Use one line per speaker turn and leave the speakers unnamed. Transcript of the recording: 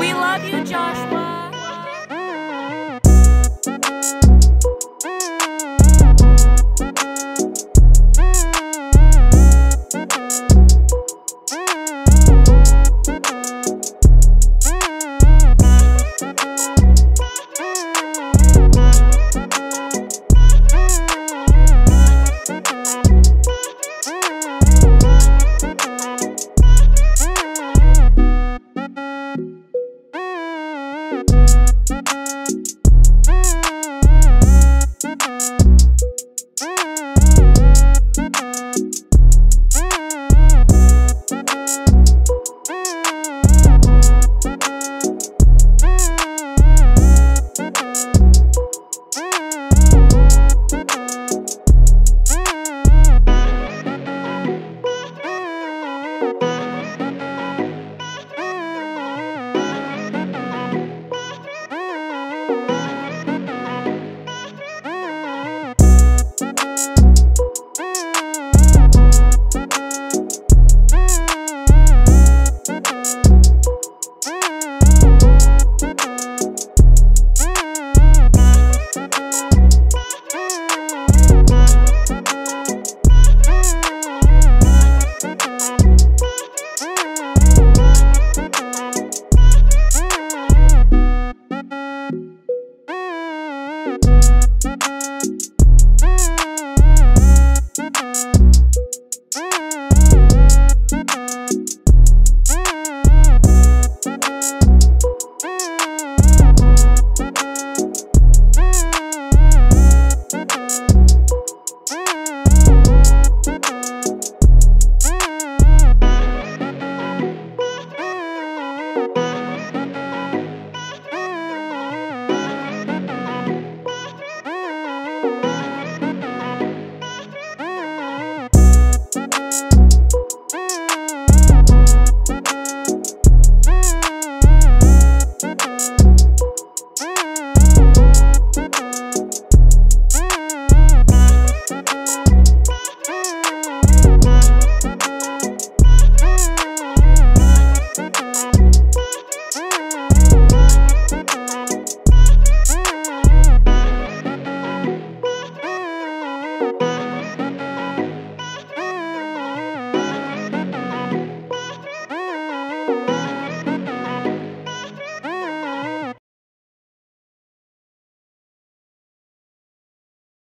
We love you, Joshua.